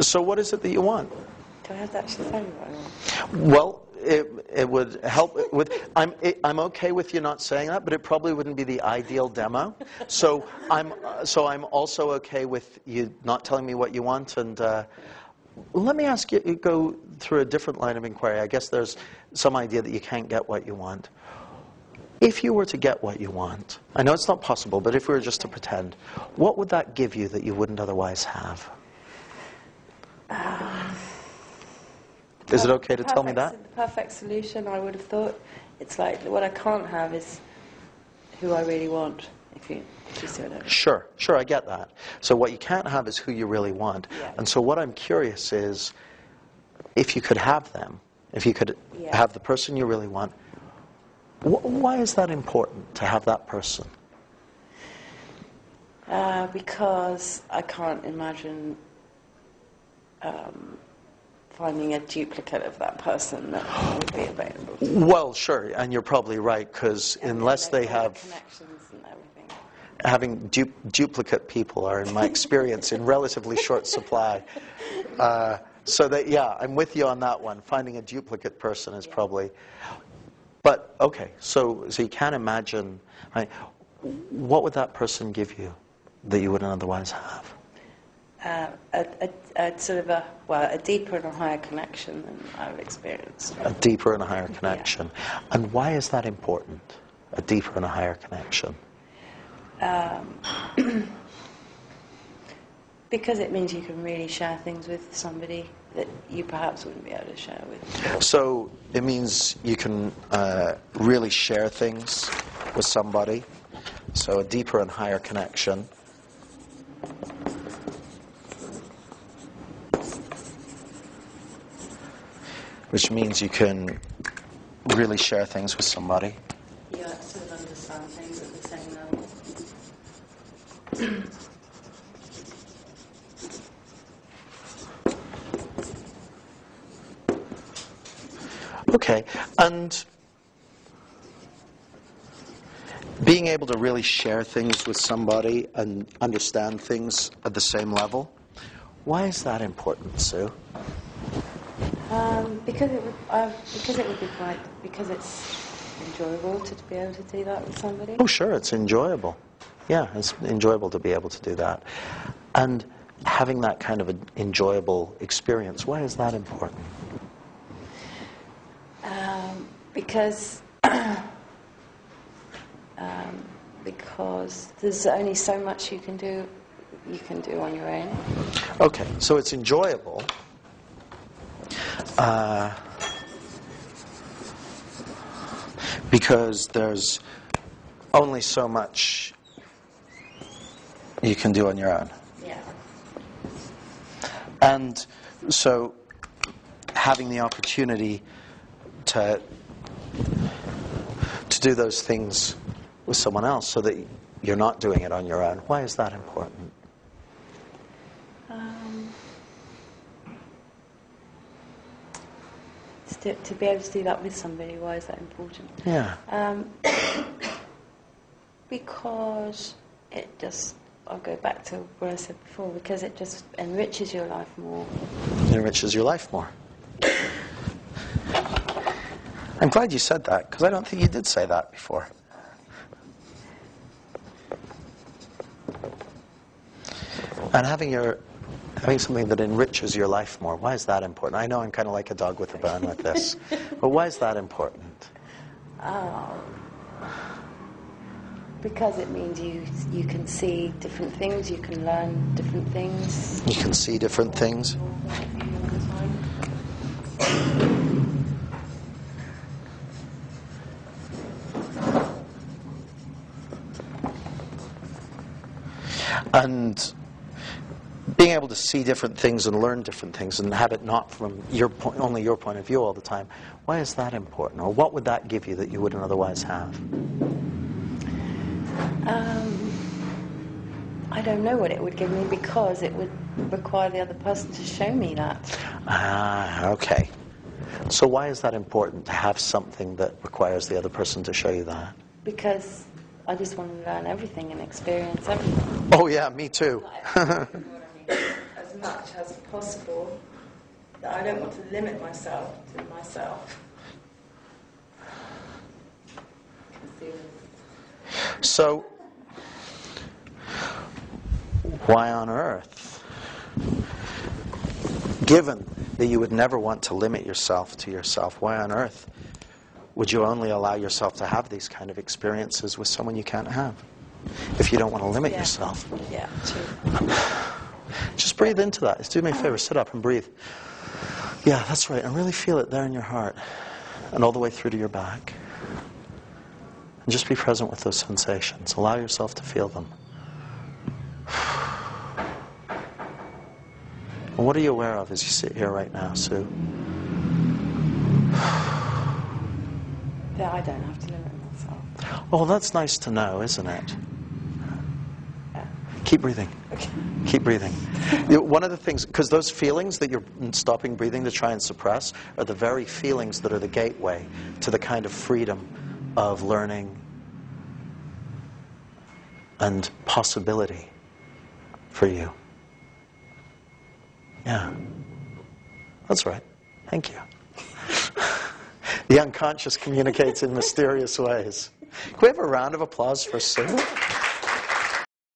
So what is it that you want? Do I have to actually tell you what I want? Well, it, it would help with. I'm it, I'm okay with you not saying that, but it probably wouldn't be the ideal demo. So I'm uh, so I'm also okay with you not telling me what you want. And uh, let me ask you, go through a different line of inquiry. I guess there's some idea that you can't get what you want. If you were to get what you want, I know it's not possible, but if we were just to pretend, what would that give you that you wouldn't otherwise have? Is it okay to tell me that? Perfect- The perfect solution, I would have thought. It's like what I can't have is who I really want. If you, if you see what I mean. Sure, sure, I get that. So what you can't have is who you really want. Yeah. And so what I'm curious is, if you could have them, if you could Yeah. have the person you really want, wh- why is that important to have that person? Uh, because I can't imagine finding a duplicate of that person that would be available. Well, sure, and you're probably right, because unless they have, connections and everything. having du- duplicate people are, in my experience, in relatively short supply. Uh, so that, yeah, I'm with you on that one. Finding a duplicate person is probably. But okay, so so you can't imagine. I, what would that person give you that you wouldn't otherwise have? Uh, a, a, a sort of a well, a deeper and a higher connection than I've experienced. A deeper and a higher connection. And why is that important? A deeper and a higher connection. Because it means you can really share things with somebody that you perhaps wouldn't be able to share with. So it means you can uh, really share things with somebody. So a deeper and higher connection. Which means you can really share things with somebody. Yeah, sort of understand things at the same level. Okay, and being able to really share things with somebody and understand things at the same level, why is that important, Sue? Um, because it would, uh, because it would be quite, because it's enjoyable to be able to do that with somebody. Oh, sure, it's enjoyable. Yeah, it's enjoyable to be able to do that. And having that kind of an enjoyable experience, why is that important? Um, because um, because there's only so much you can do you can do on your own. Okay, so it's enjoyable. Uh, because there's only so much you can do on your own. Yeah. And so having the opportunity to to do those things with someone else so that you're not doing it on your own, why is that important? Um, to, to be able to do that with somebody, why is that important? Yeah. Um, because it just, I'll go back to what I said before, because it just enriches your life more. It enriches your life more. I'm glad you said that because I don't think you did say that before. And having your having something that enriches your life more, why is that important? I know I'm kind of like a dog with a bone with this, but why is that important? Oh. Because it means you you can see different things, you can learn different things. You can see different things. And being able to see different things and learn different things and have it not from your point, only your point of view all the time, why is that important? Or what would that give you that you wouldn't otherwise have? Um, I don't know what it would give me because it would require the other person to show me that. Ah, okay. So why is that important to have something that requires the other person to show you that? Because I just want to learn everything and experience everything. Oh yeah, me too. much as possible. That I don't want to limit myself to myself. So, why on earth, given that you would never want to limit yourself to yourself, why on earth would you only allow yourself to have these kind of experiences with someone you can't have? If you don't want to limit Yeah. yourself. Yeah, true. Just breathe into that. Just do me a favor, sit up and breathe. Yeah, that's right. And really feel it there in your heart and all the way through to your back. And just be present with those sensations. Allow yourself to feel them. And what are you aware of as you sit here right now, Sue? That I don't have to limit myself. Oh, that's nice to know, isn't it? Keep breathing. Okay. Keep breathing. One of the things, because those feelings that you're stopping breathing to try and suppress are the very feelings that are the gateway to the kind of freedom of learning and possibility for you. Yeah. That's right. Thank you. the unconscious communicates in mysterious ways. Can we have a round of applause for Sue?